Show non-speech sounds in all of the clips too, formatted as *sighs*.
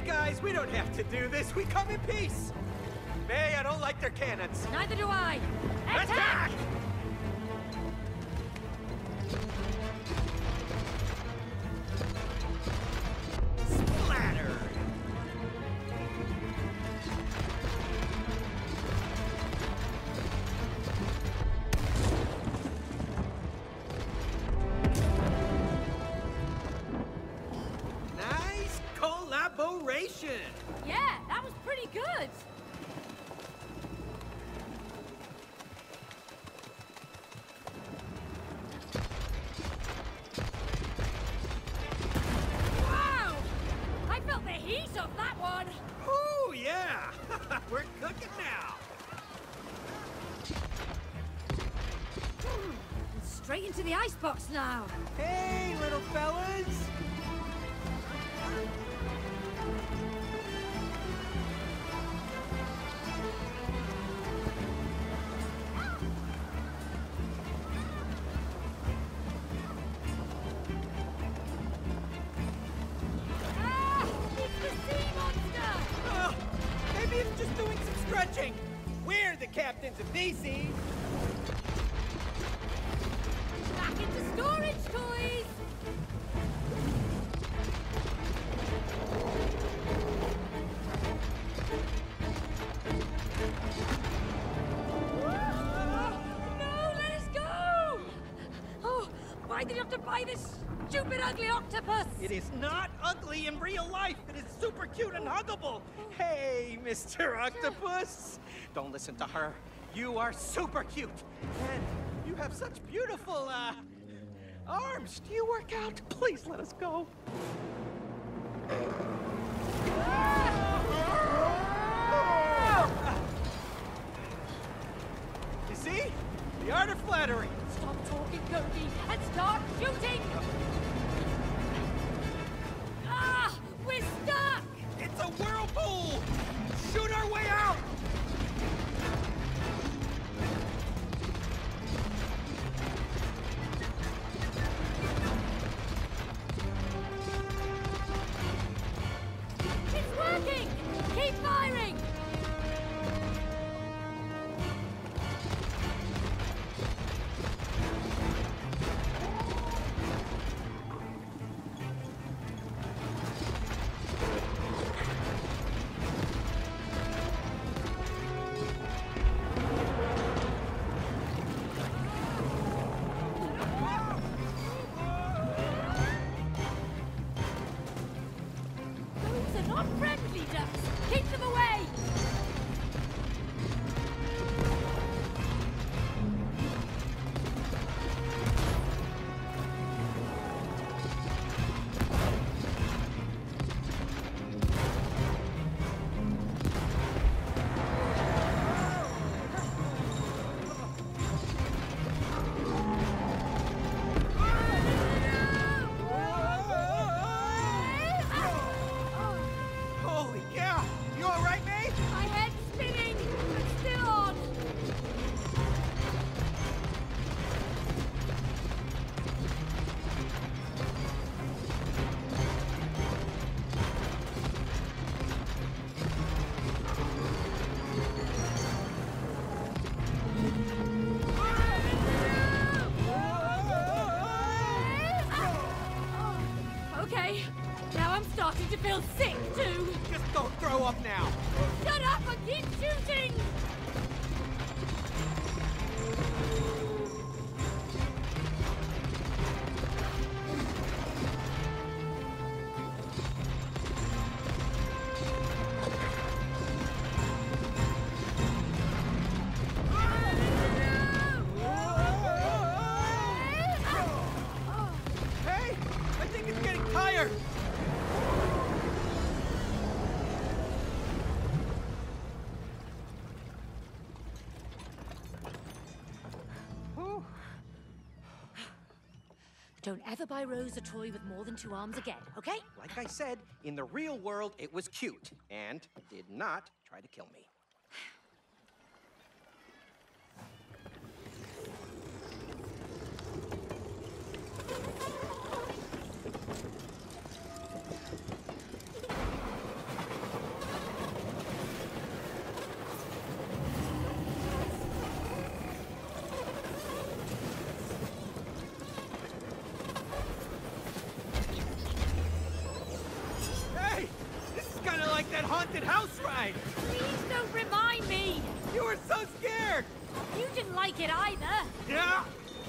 Hey guys, we don't have to do this. We come in peace. May, I don't like their cannons. Neither do I. Attack! Splatter! I felt the heat of that one. Oh yeah! *laughs* We're cooking now! Straight into the icebox now. Hey, little fellas! Ugly octopus? It is not ugly in real life. It is super cute and huggable. Hey, Mr. *laughs* Octopus. Don't listen to her. You are super cute. And you have such beautiful, uh, arms. Do you work out? Please let us go. You see? The art of flattery. Stop talking, Cody, and start shooting! Don't buy Rose a toy with more than two arms again, okay? Like I said, in the real world, it was cute and did not try to kill me. Hey, this is kind of like that haunted house ride. Please don't remind me! You were so scared. You didn't like it either! Yeah,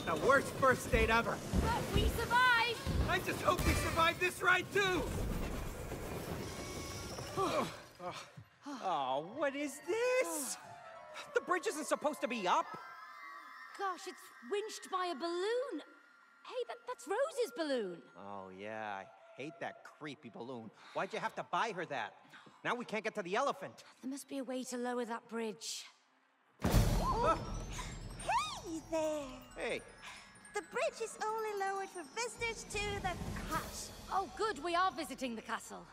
the worst first date ever. But we survived! I just hope we survive this ride too. oh, what is this? The bridge isn't supposed to be up. Gosh, it's winched by a balloon! Hey, that, that's Rose's balloon! Oh yeah, I hate that creepy balloon. Why'd you have to buy her that? Now we can't get to the elephant. There must be a way to lower that bridge. Ah, Hey there! hey, The bridge is only lowered for visitors to the castle. Oh, good, we are visiting the castle.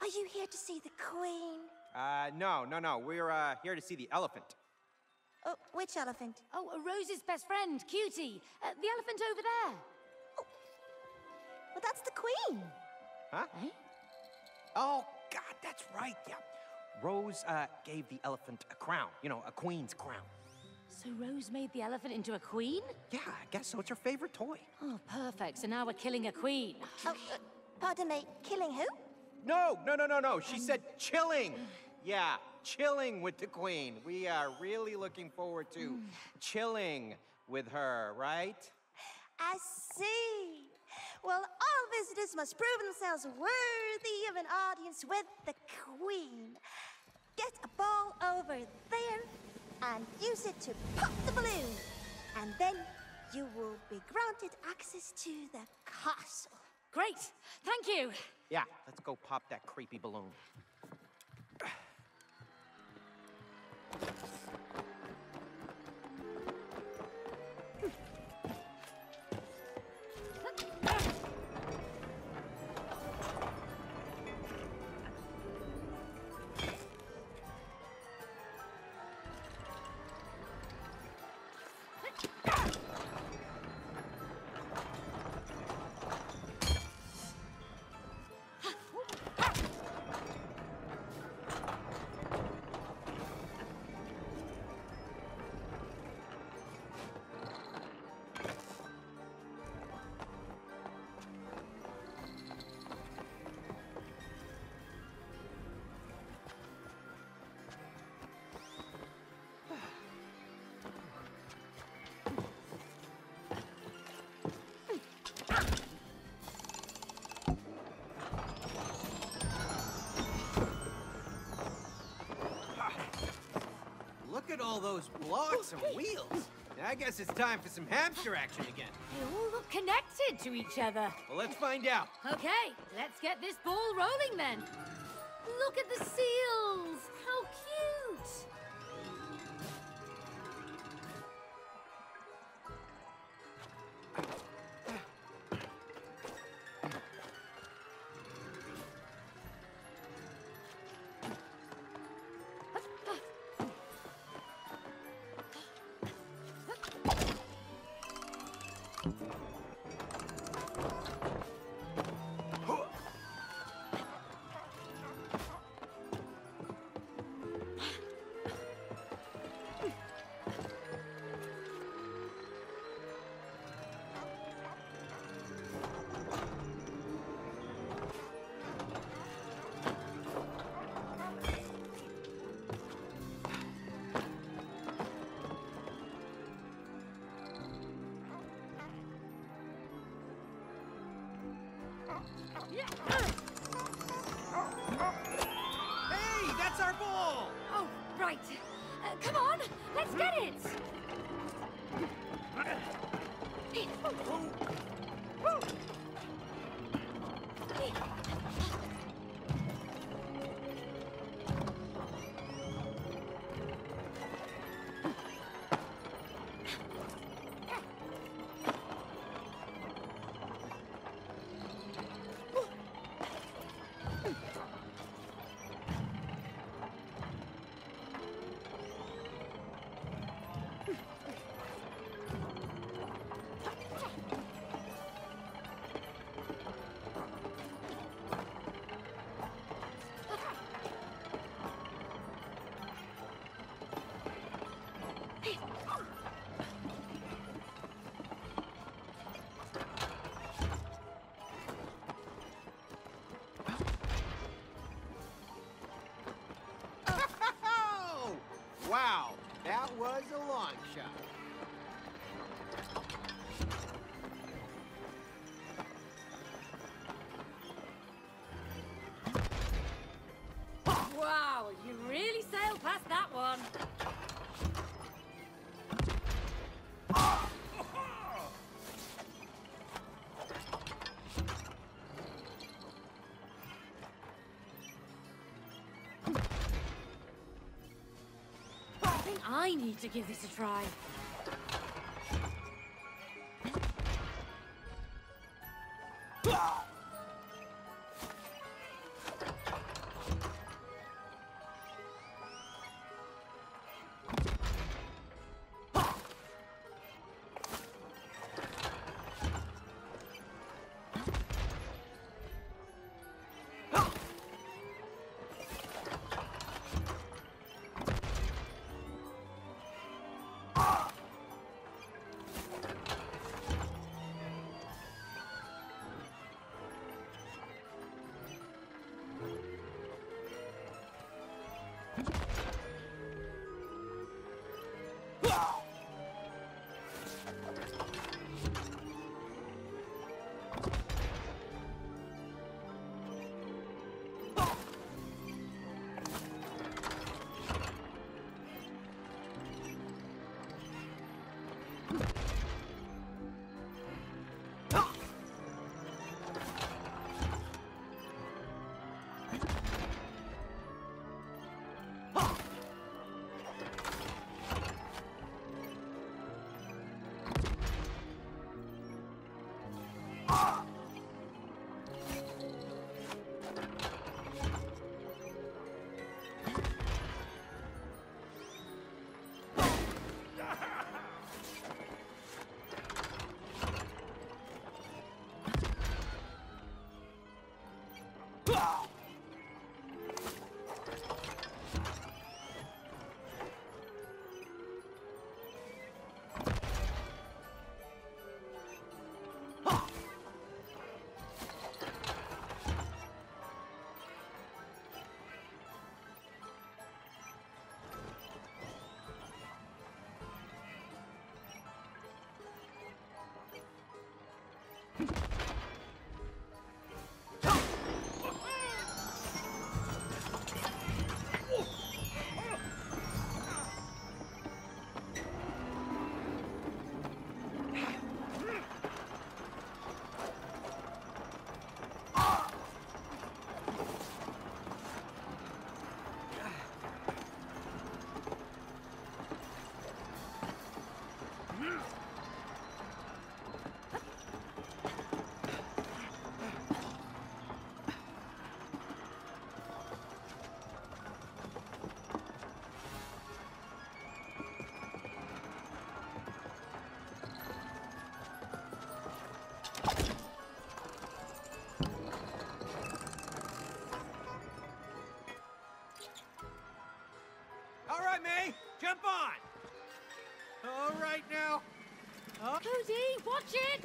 Are you here to see the queen? uh, no, no, no. We're uh, here to see the elephant. Oh, which elephant? Oh, Rose's best friend, Cutie. Uh, the elephant over there. Oh. Well, that's the queen. Huh? Eh? Oh, God, that's right. Yeah. Rose uh, gave the elephant a crown. You know, a queen's crown. So Rose made the elephant into a queen? Yeah, I guess so. It's her favorite toy. Oh, perfect. So now we're killing a queen. Oh, uh, pardon me, killing who? No, no, no, no, no. She said chilling. Yeah, chilling with the queen. We are really looking forward to chilling with her, right? I see. Well, all visitors must prove themselves worthy of an audience with the queen. Get a ball over there and use it to pop the balloon. And then you will be granted access to the castle. Great. Thank you. Yeah, let's go pop that creepy balloon. At all those blocks and wheels. I guess it's time for some hamster action again. They all look connected to each other. Well, let's find out. Okay, let's get this ball rolling then. Look at the seals. Hey, that's our ball! Oh, right. Uh, come on, let's get it. That was a long I need to give this a try. Jump on! All right now. Up, Cody, watch it!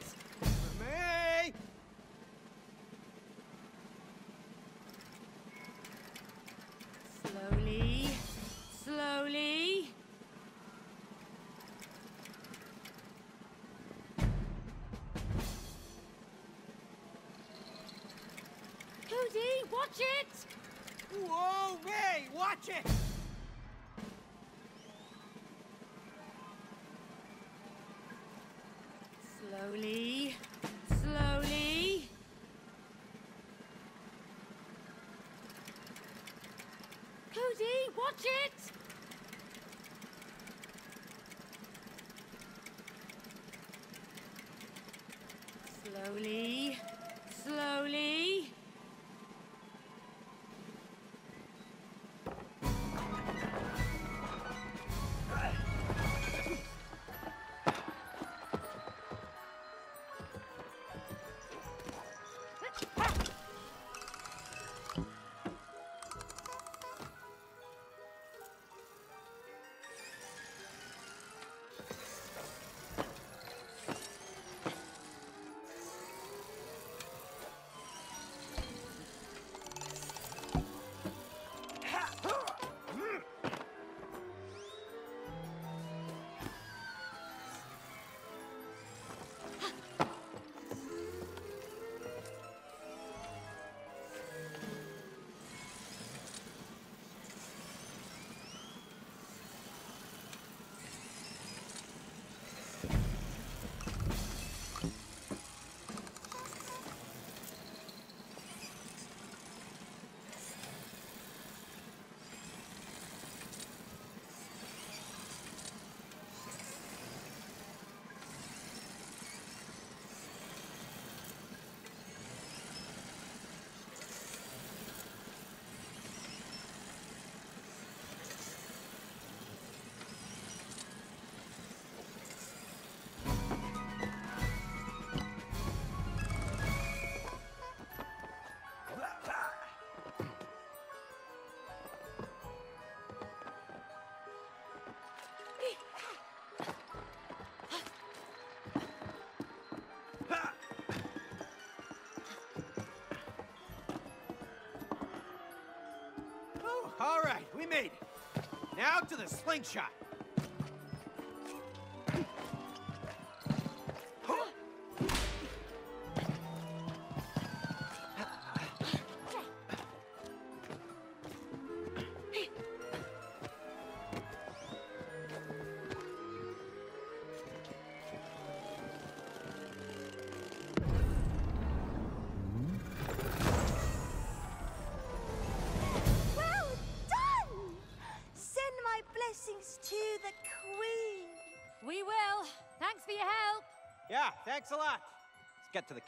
May! Slowly, slowly. Cody, watch it! Whoa, May, watch it! Cody, watch it! Slowly, right, we made it. Now to the slingshot. A lot. Let's get to the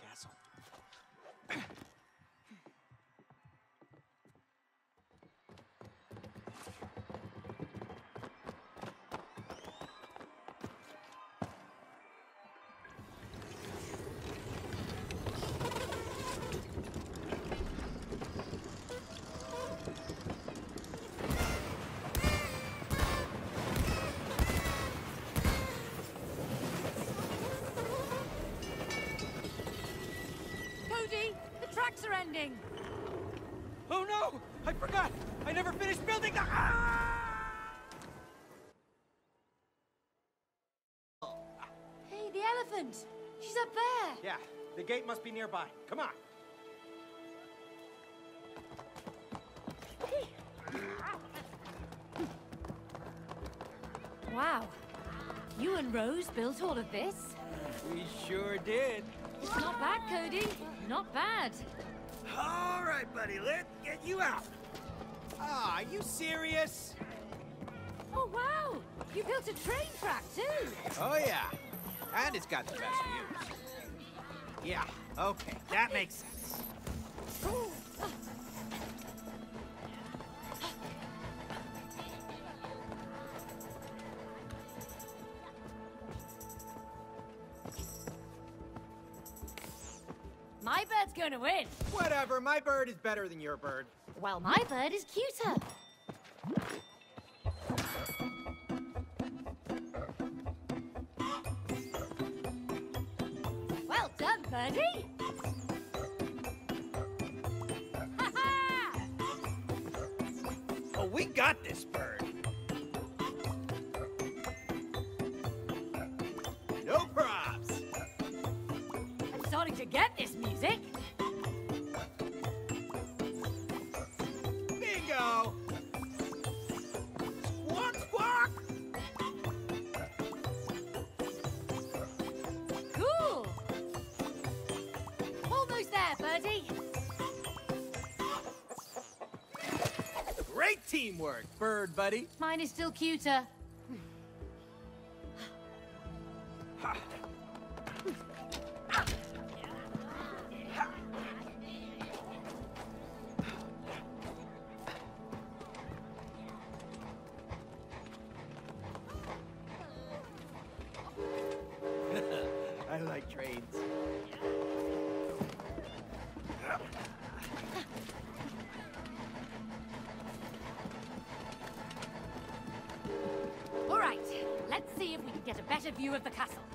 Oh no! I forgot! I never finished building the. Ah! Hey, the elephant. She's up there. Yeah, the gate must be nearby. Come on. Wow. You and Rose built all of this? We sure did. Not bad, Cody. Not bad. Right, buddy, let's get you out. Ah, are you serious? Oh, wow. You built a train track, too. Oh, yeah. And it's got the best views. Yeah, okay, that makes sense. My bird's going to win. Whatever, my bird is better than your bird. Well, my bird is cuter. Well done, birdie. Teamwork, bird buddy. Mine is still cuter. Get a better view of the castle.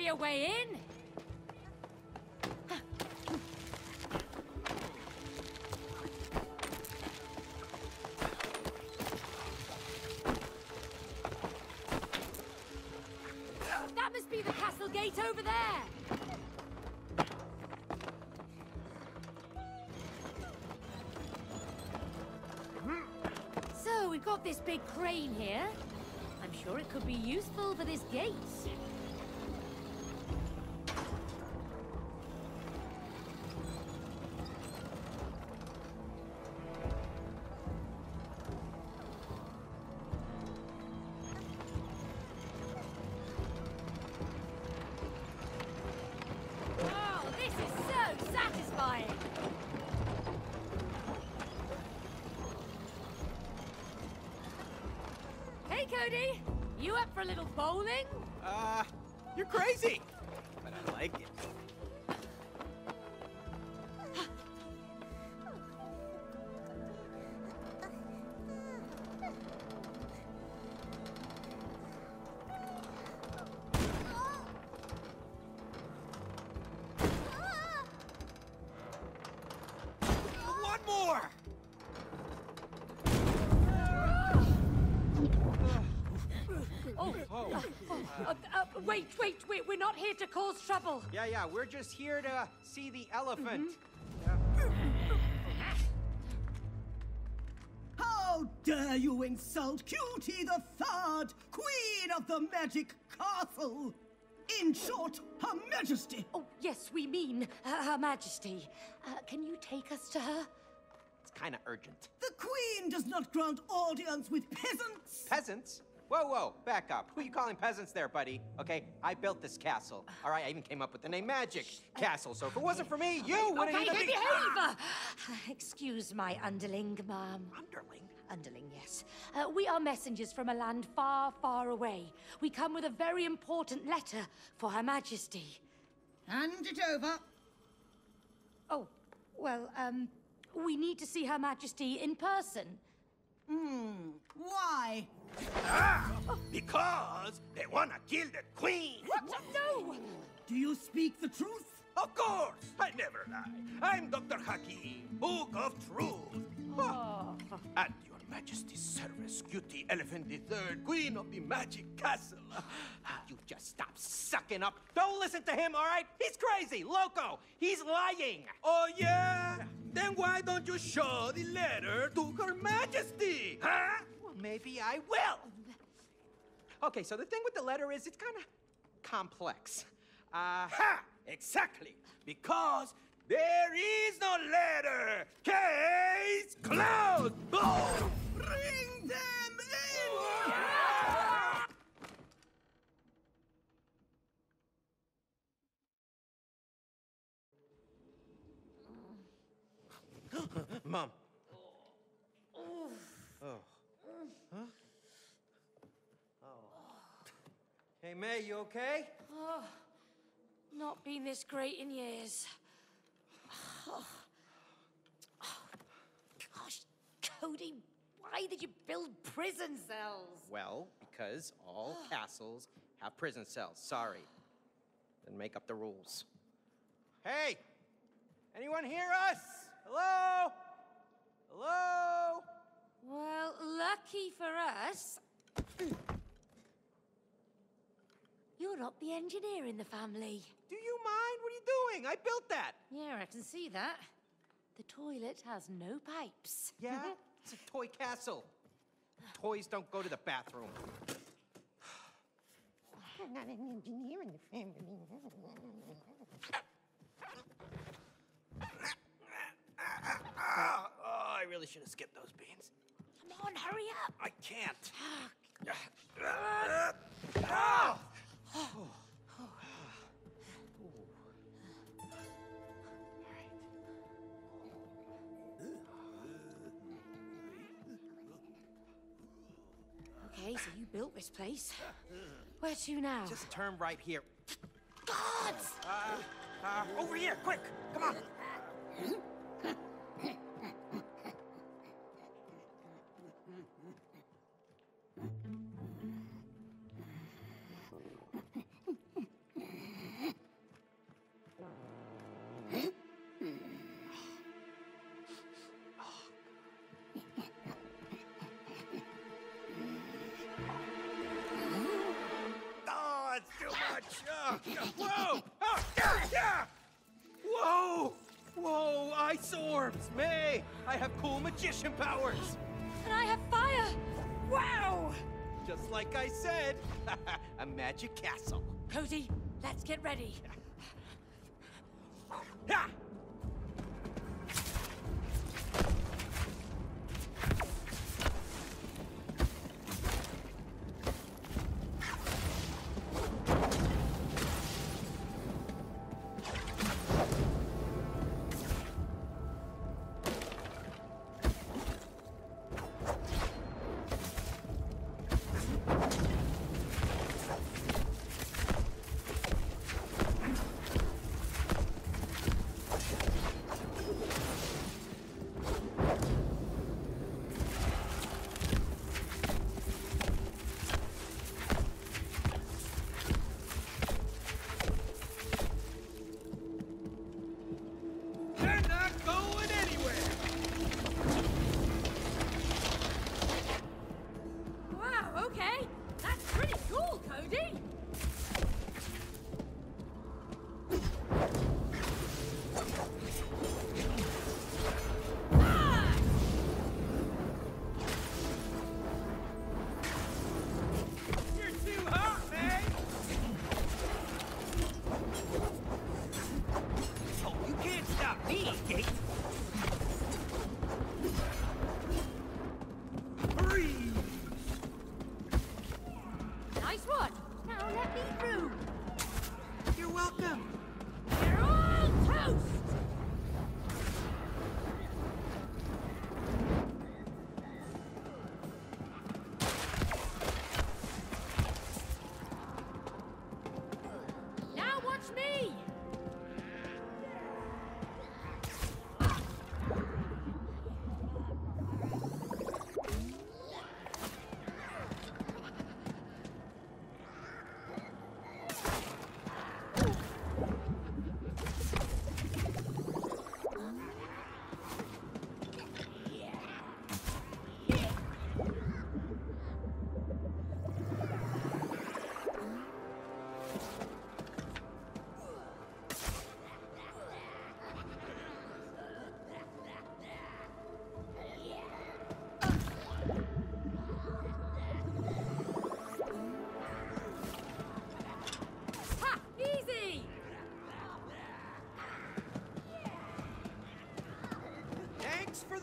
Be a way in. That must be the castle gate over there. So we've got this big crane here. I'm sure it could be useful for this gate. Hey, Cody! You up for a little bowling? Uh, you're crazy. But I like it. Trouble. Yeah, yeah, we're just here to see the elephant. *laughs* How dare you insult Cutie the Third, Queen of the Magic Castle? In short, Her Majesty. Oh, yes, we mean uh, Her Majesty. Uh, can you take us to her? It's kind of urgent. The Queen does not grant audience with peasants. Peasants? Whoa, whoa, back up. Who you calling peasants there, buddy? Okay, I built this castle. All right, I even came up with the name Magic Castle. So if it wasn't for me, you wouldn't okay, even hey, be. behave! *laughs* Uh, excuse my underling, ma'am. Underling. Underling, yes. Uh, we are messengers from a land far, far away. We come with a very important letter for Her Majesty. Hand it over. Oh, well, um, we need to see Her Majesty in person. Hmm. Why? Ah, because they wanna kill the queen. What? No! Do you speak the truth? Of course, I never lie. I'm Dr. Hakim, Book of Truth. Oh. At your Majesty's service, Cutie Elephant III, Queen of the Magic Castle. Ah, you just stop sucking up. Don't listen to him, all right? He's crazy, loco. He's lying. Oh, yeah? Then why don't you show the letter to Her Majesty? Huh? Well, maybe I will. Okay, so the thing with the letter is it's kind of complex. Uh, Aha! Exactly. Because there is no letter. Case closed. Boom! Bring them in! *gasps* Mom. Oh. Huh? Oh. Hey, May, you okay? Oh, Not been this great in years. Oh. *sighs* Gosh, Cody, why did you build prison cells? Well, because all *gasps* castles have prison cells. Sorry. Then make up the rules. Hey! Anyone hear us? Hello? Hello? Well, lucky for us. You're not the engineer in the family. Do you mind? What are you doing? I built that. Yeah, I can see that. The toilet has no pipes. Yeah? *laughs* it's a toy castle. Toys don't go to the bathroom. I'm not an engineer in the family. Ah, oh, I really should have skipped those beans. Come on, hurry up. I can't. Okay, so you built this place. Where to now? Just turn right here. Gods! Uh, uh, over here, quick! Come on! Whoa! Oh, yeah! Whoa! Whoa, ice orbs! May! I have cool magician powers! And I have fire! Wow! Just like I said, *laughs* a magic castle. Cody, let's get ready.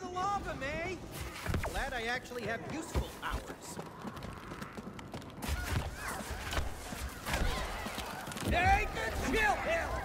Lava, May! Glad I actually have useful powers. Nathan, chill him!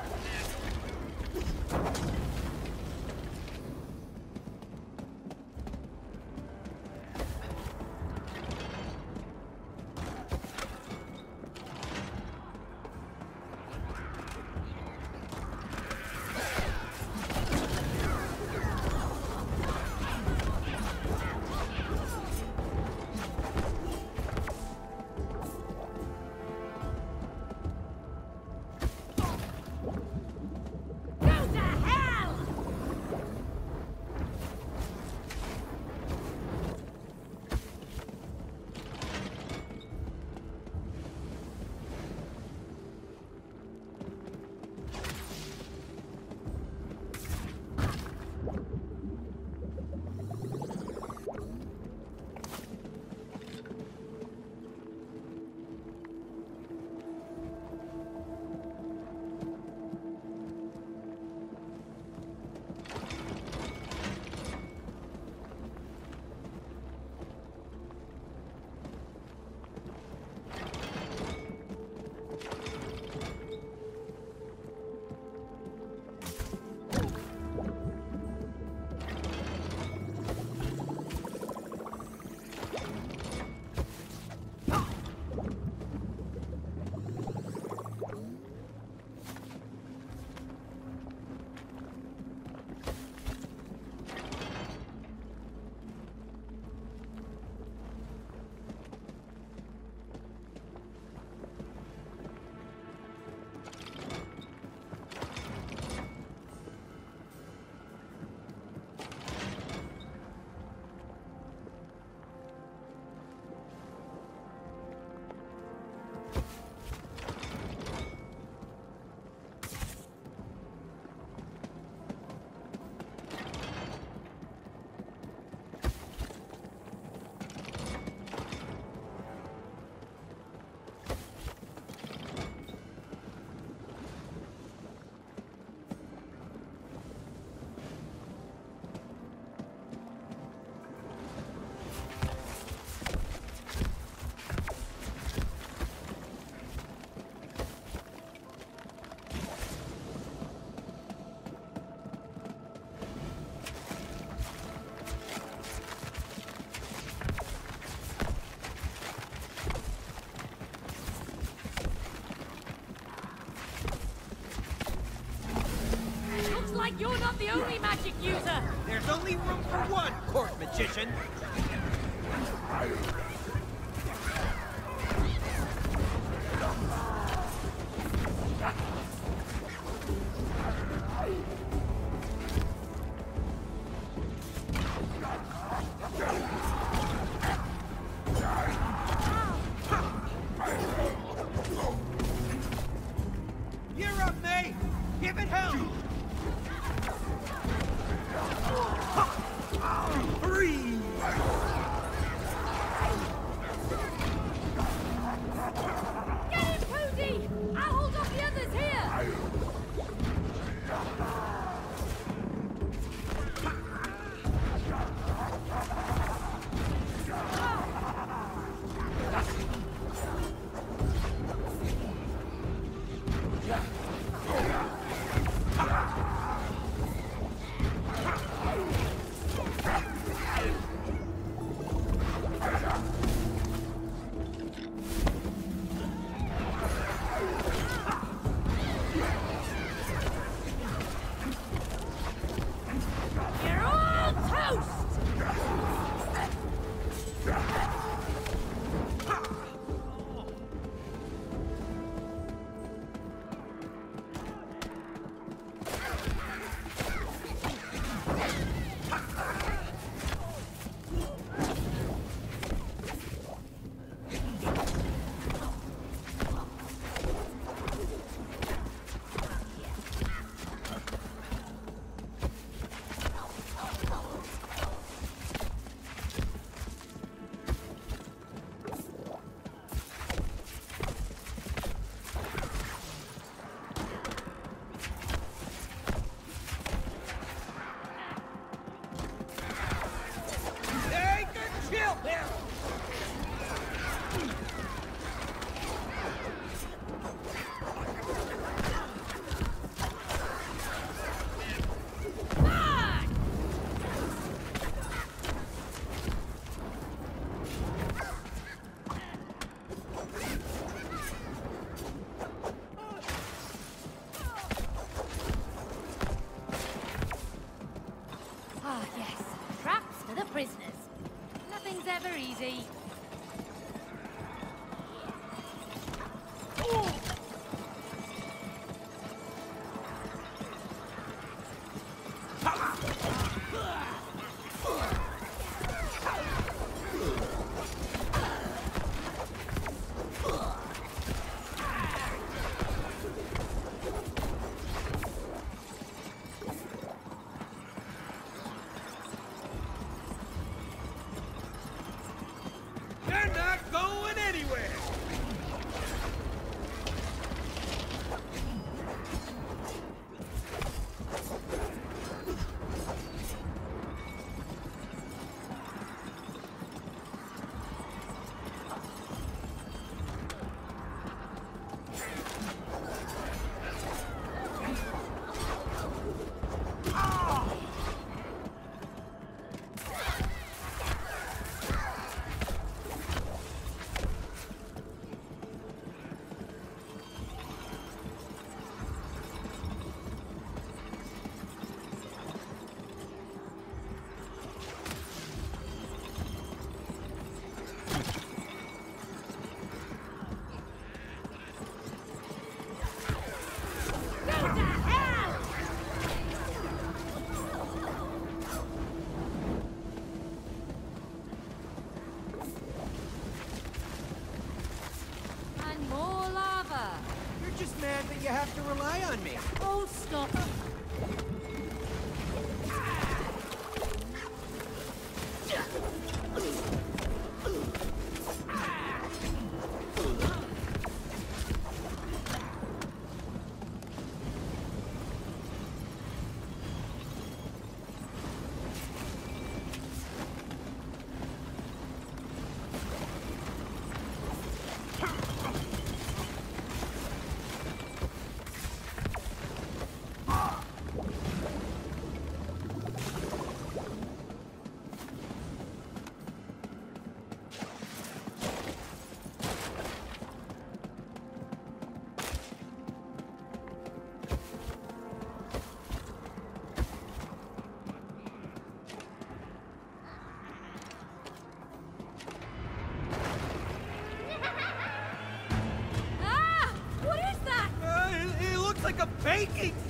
You're not the only magic user! There's only room for one, court magician! CI.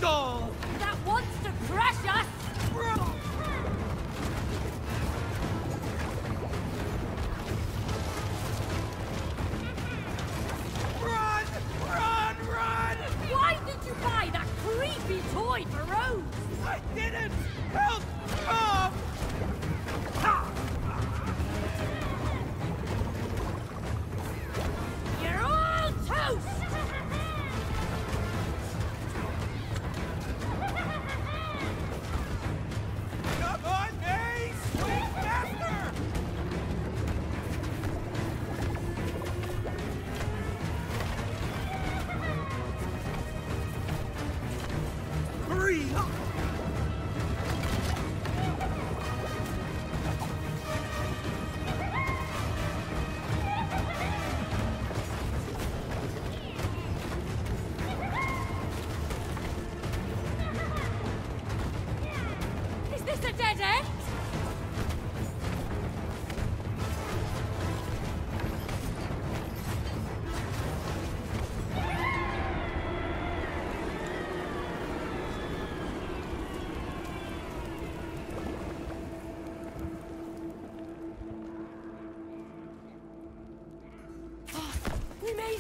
Baking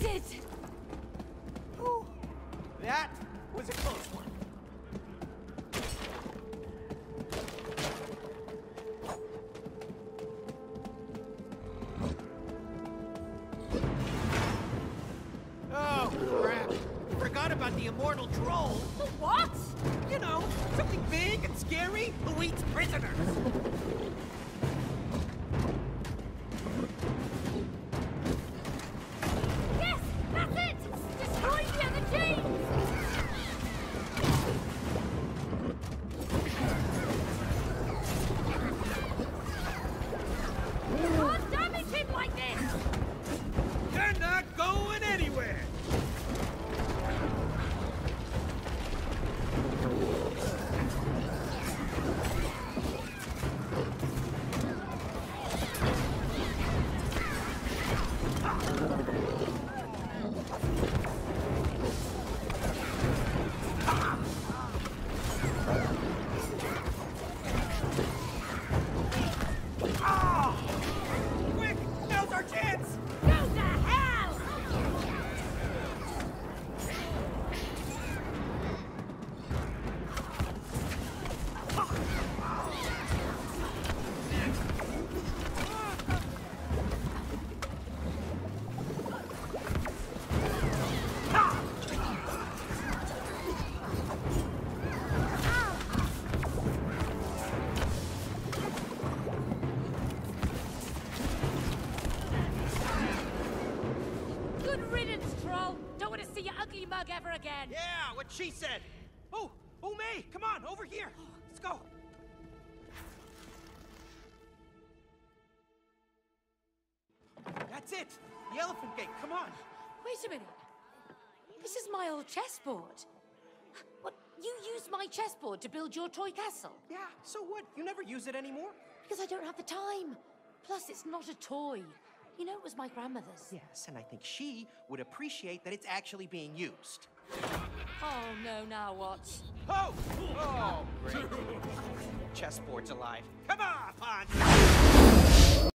it! She said. Oh, oh, May, come on, over here. Let's go. That's it. The elephant gate. Come on. Wait a minute. This is my old chessboard. What? You used my chessboard to build your toy castle? Yeah. So what? You never use it anymore? Because I don't have the time. Plus, it's not a toy. You know, it was my grandmother's. Yes, and I think she would appreciate that it's actually being used. Oh, no, now what? Oh! Oh, great. Chessboard's alive. Come on, Pons!